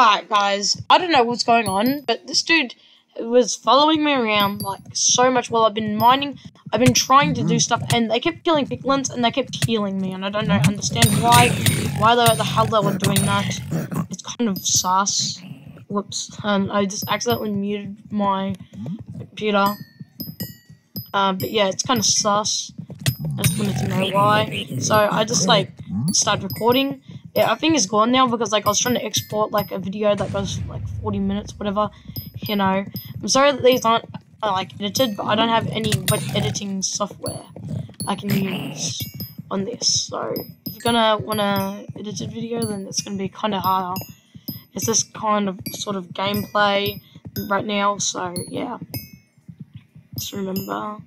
Alright, guys. I don't know what's going on, but this dude was following me around like so much while I've been mining. I've been trying to do stuff, and they kept killing piglins, and they kept healing me, and I don't know, understand why, why they, the hell they were doing that. It's kind of sus. Whoops. And I just accidentally muted my computer. Uh, but yeah, it's kind of sus. I just wanted to know why. So I just like started recording. Yeah, I think it's gone now because like I was trying to export like a video that goes like 40 minutes, whatever. You know, I'm sorry that these aren't uh, like edited, but I don't have any editing software I can use on this. So if you're gonna want a edited video, then it's gonna be kind of harder. It's this kind of sort of gameplay right now. So yeah, just remember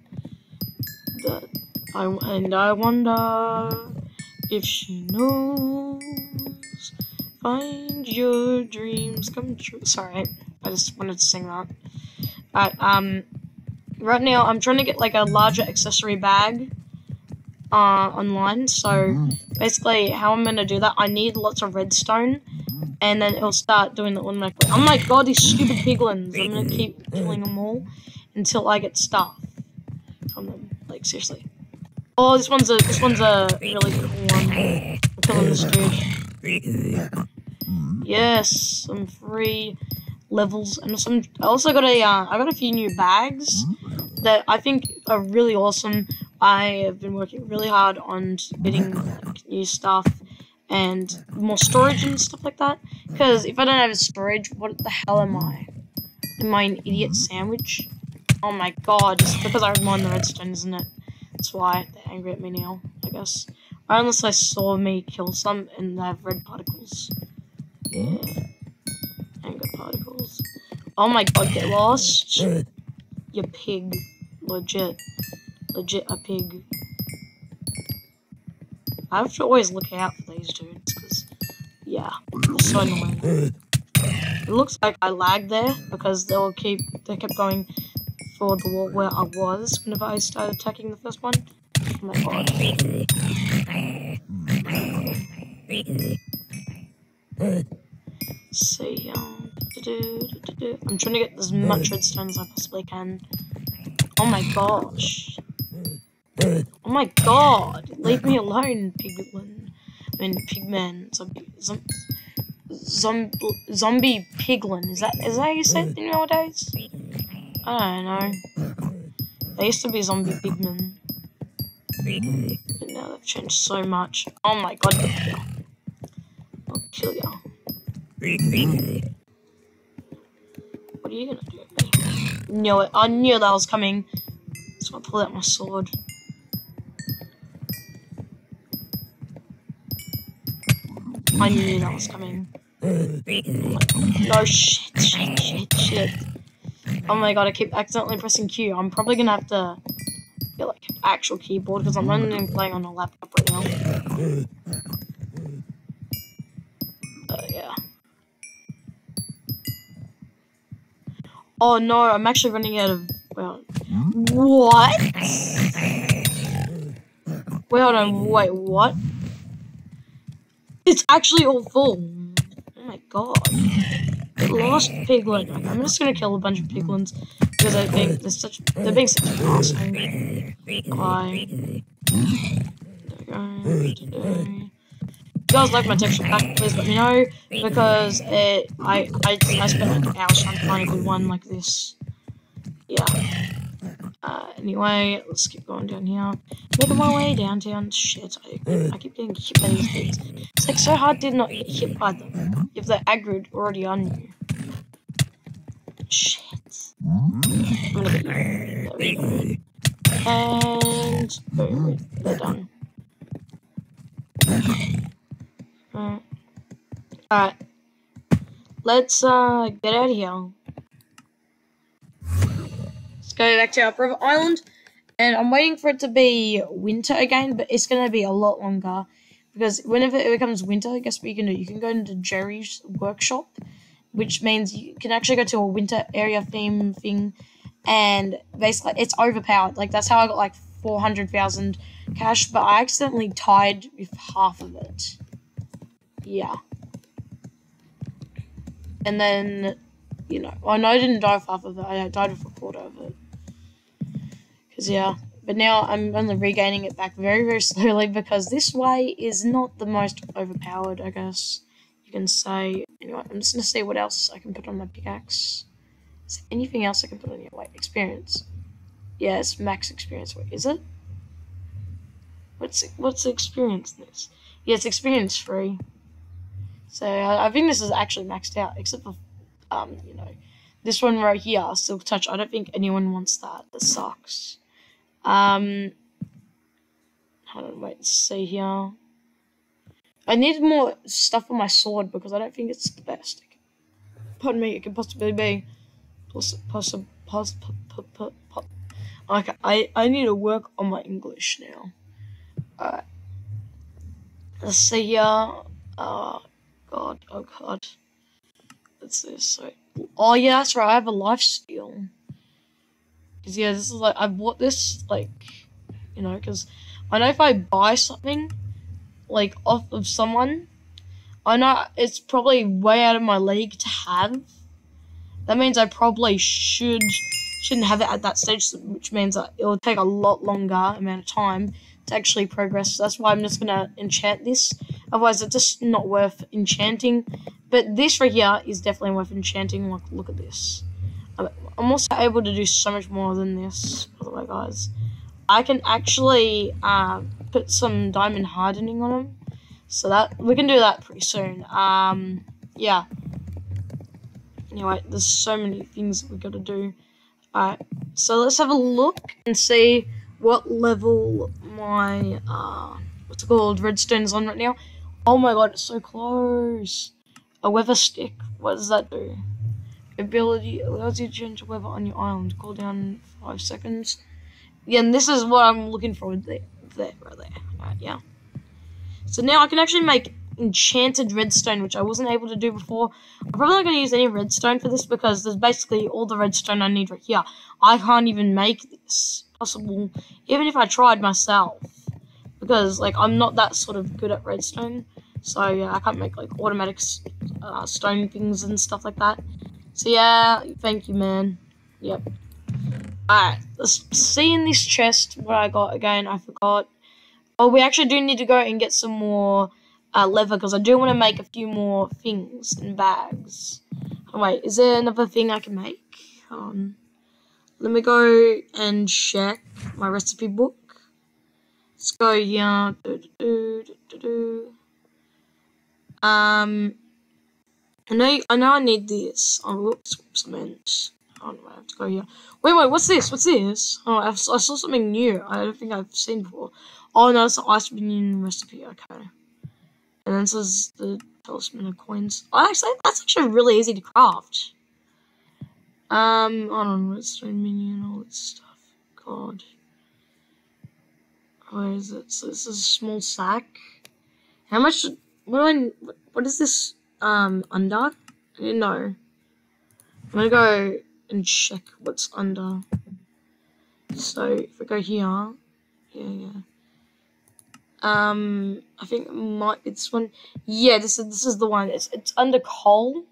that I and I wonder if she knows. Find your dreams come true. Sorry, I just wanted to sing that. But um, right now I'm trying to get like a larger accessory bag uh, online. So basically, how I'm gonna do that, I need lots of redstone, and then it'll start doing it automatically. Oh my god, these stupid piglins! I'm gonna keep killing them all until I get stuff from them. Like seriously. Oh, this one's a this one's a really cool one. I'm killing this dude. Yes, some free levels and some. I also got a. Uh, I got a few new bags that I think are really awesome. I have been working really hard on getting like, new stuff and more storage and stuff like that. Because if I don't have a storage, what the hell am I? Am I an idiot sandwich? Oh my god, because I mined the redstone, isn't it? That's why they're angry at me now, I guess. Or unless they saw me kill some and they have red particles. Yeah. Anger particles. Oh my god, get lost. You pig. Legit. Legit a pig. I have to always look out for these dudes, because, yeah, they're so annoying. It looks like I lagged there, because they'll keep, they kept going for the wall where I was whenever I started attacking the first one. Oh my god. Um, I'm trying to get as much redstone as I possibly can. Oh my gosh. Oh my god! Leave me alone, piglin. I mean, pigman. Zombie. Zom, zom, zombie piglin. Is that is that how you say it nowadays? I don't know. They used to be zombie pigmen. But now they've changed so much. Oh my god. I'll kill ya. What are you gonna do? Knew it. I knew that was coming. So I pull out my sword. I knew that was coming. No shit, shit, shit, shit. Oh my god, I keep accidentally pressing Q. I'm probably gonna have to get like an actual keyboard because I'm only playing on a laptop right now. Uh, yeah. Oh no, I'm actually running out of. Well, what? Wait, hold on. Wait, what? It's actually all full. Oh my god. Lost piglin. I'm just gonna kill a bunch of piglins because I think they're such they're being such an asshole. Why? If you guys like my texture pack, please let me know because it I I I spent like hours trying to find a good one like this. Yeah. Uh, anyway, let's keep going down here. Making my way downtown. Shit, I, I keep getting hit by these things. It's like so hard to not get hit by them if they're aggroed already on you. Shit. And they're done. Alright. Alright. Let's uh get out of here. Let's go back to our private island. And I'm waiting for it to be winter again, but it's gonna be a lot longer. Because whenever it becomes winter, I guess what you can do? You can go into Jerry's workshop, which means you can actually go to a winter area theme thing, and basically it's overpowered. Like that's how I got like four hundred thousand cash, but I accidentally tied with half of it. Yeah. and then, you know, well, no, I didn't die with half of it. I died with a quarter of it. Because, yeah. But now I'm only regaining it back very, very slowly because this way is not the most overpowered, I guess can say. Anyway, I'm just to see what else I can put on my pickaxe. Is there anything else I can put on here? Wait, experience. Yeah, it's max experience. Wait, is it? What's what's the experience this? Yeah, it's experience free. So I, I think this is actually maxed out, except for um, you know, this one right here, silk touch. I don't think anyone wants that. That sucks. Um, hold on, wait, see here. I need more stuff on my sword because I don't think it's the best. Pardon me, it could possibly be. Poss Okay, I, I need to work on my English now. Alright. Let's see here. Oh, God. Oh, God. What's this? Oh, yeah, that's right. I have a life steal. Because, yeah, this is like, I bought this, like, you know, because I know if I buy something, like, off of someone, I know it's probably way out of my league to have. That means I probably should shouldn't have it at that stage, which means that it will take a lot longer amount of time to actually progress. So that's why I'm just gonna enchant this. Otherwise, it's just not worth enchanting. But this right here is definitely worth enchanting. Like, look at this. I'm also able to do so much more than this, by the way, guys. I can actually uh, put some diamond hardening on them. So that we can do that pretty soon. Um, yeah. Anyway, there's so many things that we got to do. Alright, so let's have a look and see what level my, uh, what's it called, redstone is on right now. Oh my god, it's so close. A weather stick, what does that do? Ability allows you to change the weather on your island. Cool down five seconds. Yeah, and this is what I'm looking for there, there right there. Alright, yeah. So now I can actually make enchanted redstone, which I wasn't able to do before. I'm probably not going to use any redstone for this because there's basically all the redstone I need right here. I can't even make this possible, even if I tried myself. Because, like, I'm not that sort of good at redstone. So, yeah, I can't make, like, automatic uh, stone things and stuff like that. So, yeah, thank you, man. Yep. Alright, let's see in this chest what I got again. I forgot. Oh, we actually do need to go and get some more uh, leather because I do want to make a few more things and bags. Oh, wait, is there another thing I can make? Um, let me go and check my recipe book. Let's go do, um, I know, I know I need this. Oh, whoops. Oh, I have to go here. Wait, wait, what's this? What's this? Oh, I've, I saw something new. I don't think I've seen before. Oh, no, it's the ice minion recipe. Okay. And then is the talisman of coins. Oh, actually, that's actually really easy to craft. Um, I don't know, redstone minion, all this stuff. God. Where is it? So this is a small sack. How much, what do I, what is this, um, under? I didn't know. I'm gonna go and check what's under. So, if we go here, yeah, yeah. Um, I think it might it's one. Yeah, this is this is the one. It's it's under coal,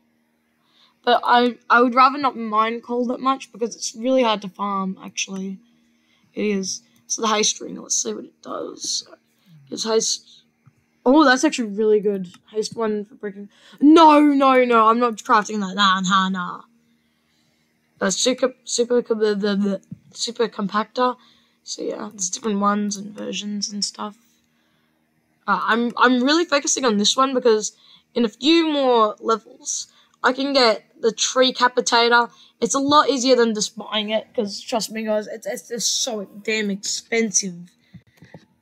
but I I would rather not mine coal that much because it's really hard to farm. Actually, it is. So the haste ring. Let's see what it does. It's haste. Oh, that's actually really good. Haste one for breaking. No, no, no. I'm not crafting that. Nah, nah, nah. A super super the, the, the super compactor. So yeah, there's different ones and versions and stuff. Uh, I'm I'm really focusing on this one because in a few more levels, I can get the Treecapitator. It's a lot easier than just buying it because trust me, guys, it's it's just so damn expensive.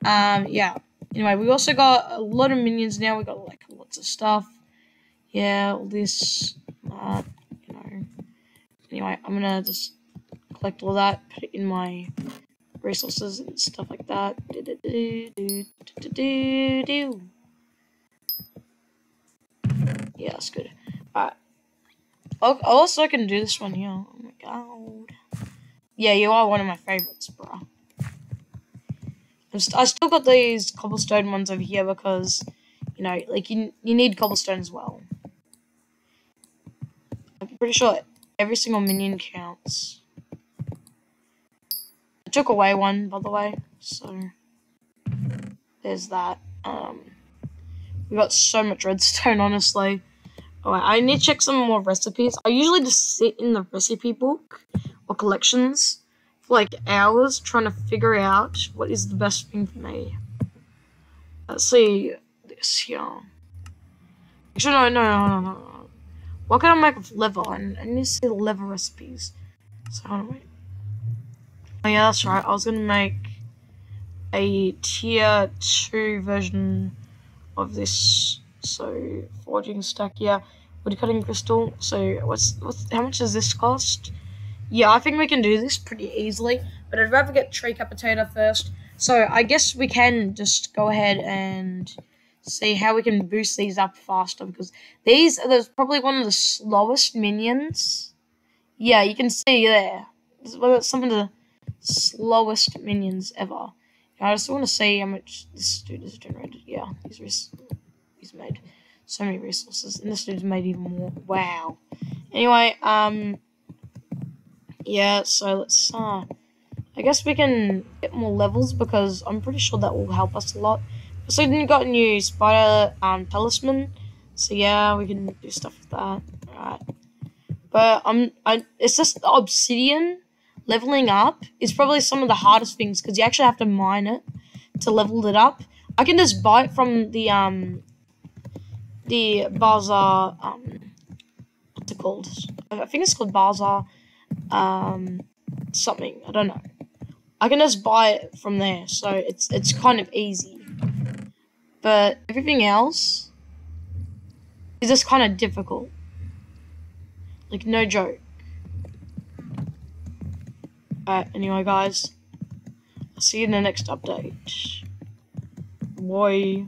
Um, yeah. Anyway, we also got a lot of minions now. We got like lots of stuff. Yeah, all this, that, you know. Anyway, I'm gonna just collect all that, put it in my resources and stuff like that. Do, do, do, do, do, do, Yeah, that's good. Alright. Also, I can do this one here. Oh my god. Yeah, you are one of my favorites, bro. I still got these cobblestone ones over here because, you know, like, you, you need cobblestone as well. I'm pretty sure every single minion counts. I took away one, by the way, so there's that. Um, we got so much redstone, honestly. Alright, I need to check some more recipes. I usually just sit in the recipe book or collections for like hours trying to figure out what is the best thing for me. Let's see this here. Actually, no, no, no, no, no. What can I make with leather? I need to see leather recipes. So, hold on, wait. Oh, yeah, that's right. I was gonna make a tier 2 version of this. So, forging stack, yeah. Wood cutting crystal. So, what's, what's, how much does this cost? Yeah, I think we can do this pretty easily. But I'd rather get Treecapitator first. So, I guess we can just go ahead and see how we can boost these up faster because these are those probably one of the slowest minions. Yeah, you can see there. This is Some of the slowest minions ever. I just want to see how much this dude has generated. Yeah, he's he's made so many resources, and this dude's made even more. Wow. Anyway, um, yeah. So let's uh, I guess we can get more levels because I'm pretty sure that will help us a lot. So we got a new spider um talisman, so yeah, we can do stuff with that. Alright. But I'm I it's just obsidian leveling up is probably some of the hardest things because you actually have to mine it to level it up. I can just buy it from the um the bazaar um what's it called? I think it's called bazaar um something. I don't know. I can just buy it from there, so it's it's kind of easy. But everything else is just kind of difficult. Like no joke. Alright, anyway, guys. I'll see you in the next update. Boy.